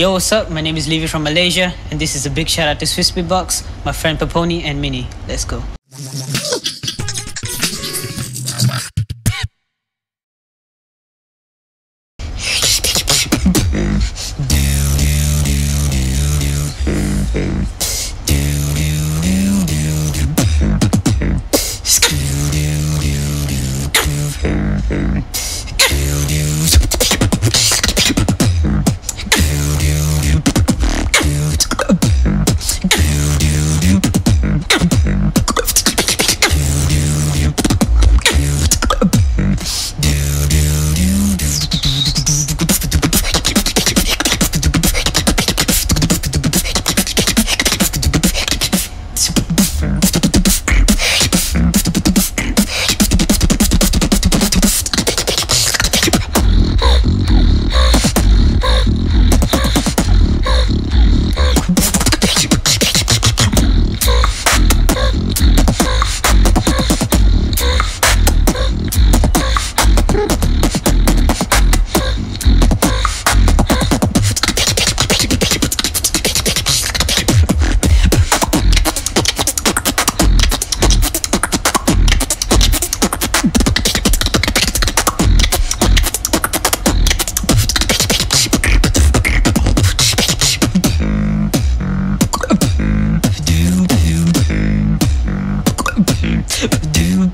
Yo, what's up? My name is Leevy from Malaysia, and this is a big shout out to Swiss Box, my friend Pepouni, and Mini. Let's go. Mom,